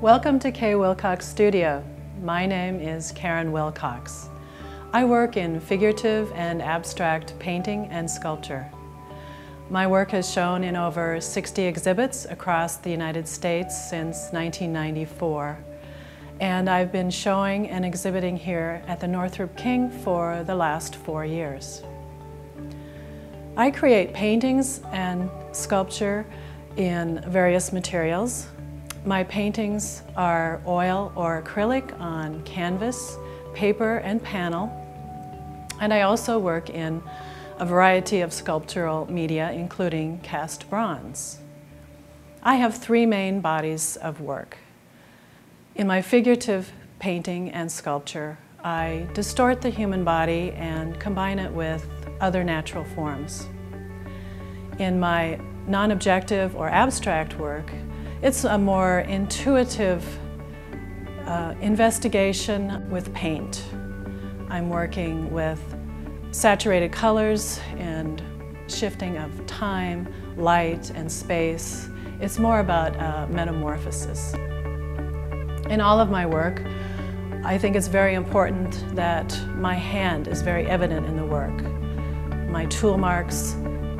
Welcome to Kay Wilcox Studio. My name is Karen Wilcox. I work in figurative and abstract painting and sculpture. My work has shown in over 60 exhibits across the United States since 1994. And I've been showing and exhibiting here at the Northrup King for the last four years. I create paintings and sculpture in various materials. My paintings are oil or acrylic on canvas, paper, and panel. And I also work in a variety of sculptural media, including cast bronze. I have three main bodies of work. In my figurative painting and sculpture, I distort the human body and combine it with other natural forms. In my non-objective or abstract work, it's a more intuitive uh, investigation with paint. I'm working with saturated colors and shifting of time, light, and space. It's more about uh, metamorphosis. In all of my work, I think it's very important that my hand is very evident in the work. My tool marks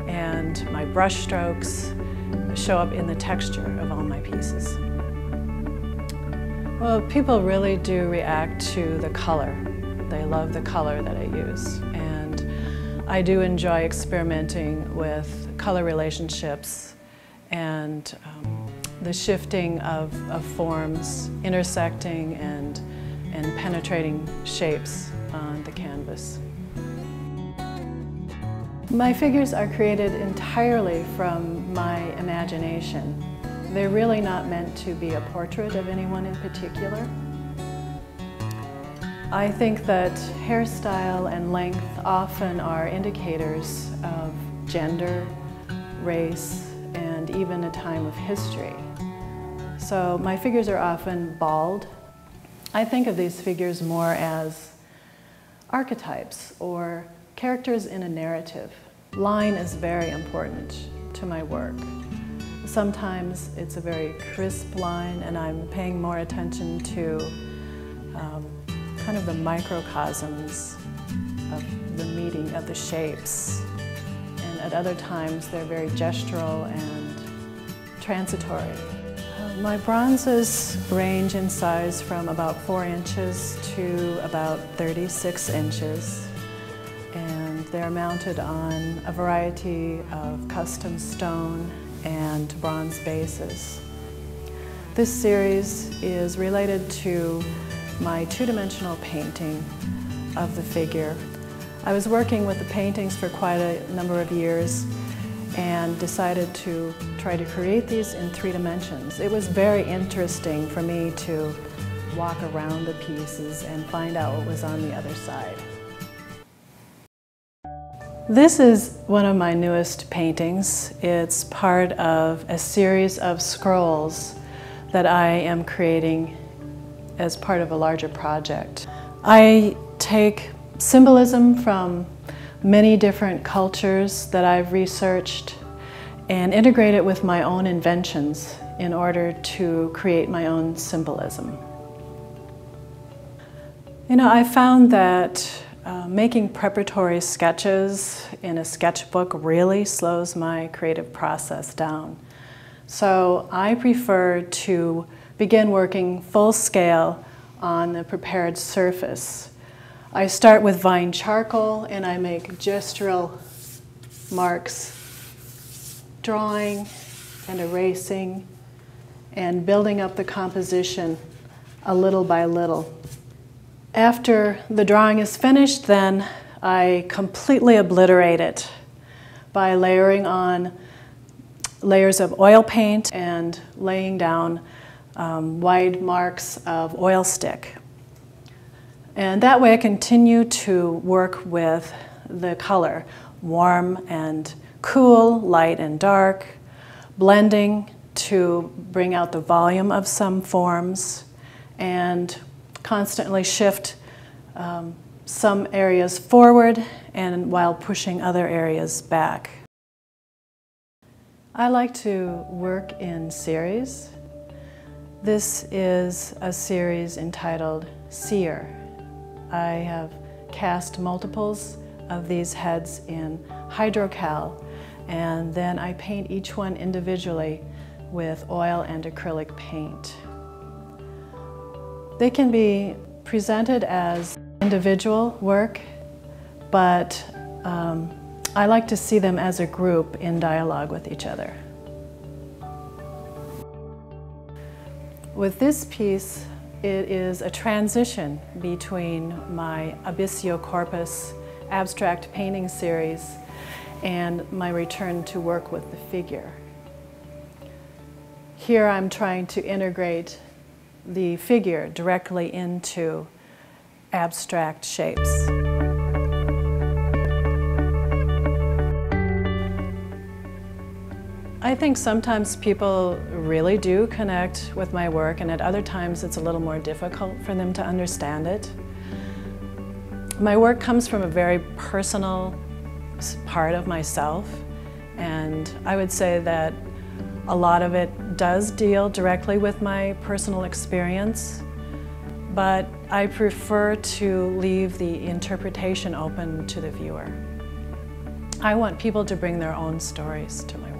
and my brush strokes show up in the texture of all my pieces. Well, people really do react to the color. They love the color that I use. And I do enjoy experimenting with color relationships and um, the shifting of, of forms, intersecting and, and penetrating shapes on the canvas. My figures are created entirely from my imagination. They're really not meant to be a portrait of anyone in particular. I think that hairstyle and length often are indicators of gender, race, and even a time of history. So my figures are often bald. I think of these figures more as archetypes or Characters in a narrative. Line is very important to my work. Sometimes it's a very crisp line and I'm paying more attention to um, kind of the microcosms of the meeting of the shapes. And at other times they're very gestural and transitory. Uh, my bronzes range in size from about 4 inches to about 36 inches and they're mounted on a variety of custom stone and bronze bases. This series is related to my two-dimensional painting of the figure. I was working with the paintings for quite a number of years and decided to try to create these in three dimensions. It was very interesting for me to walk around the pieces and find out what was on the other side. This is one of my newest paintings. It's part of a series of scrolls that I am creating as part of a larger project. I take symbolism from many different cultures that I've researched and integrate it with my own inventions in order to create my own symbolism. You know, I found that uh, making preparatory sketches in a sketchbook really slows my creative process down. So I prefer to begin working full scale on the prepared surface. I start with vine charcoal and I make gestural marks, drawing and erasing and building up the composition a little by little. After the drawing is finished, then I completely obliterate it by layering on layers of oil paint and laying down um, wide marks of oil stick. And that way I continue to work with the color, warm and cool, light and dark, blending to bring out the volume of some forms, and constantly shift um, some areas forward and while pushing other areas back. I like to work in series. This is a series entitled Seer. I have cast multiples of these heads in hydrocal and then I paint each one individually with oil and acrylic paint. They can be presented as individual work, but um, I like to see them as a group in dialogue with each other. With this piece, it is a transition between my Abyssio Corpus abstract painting series and my return to work with the figure. Here I'm trying to integrate the figure directly into abstract shapes. I think sometimes people really do connect with my work and at other times it's a little more difficult for them to understand it. My work comes from a very personal part of myself and I would say that a lot of it does deal directly with my personal experience but I prefer to leave the interpretation open to the viewer. I want people to bring their own stories to my work.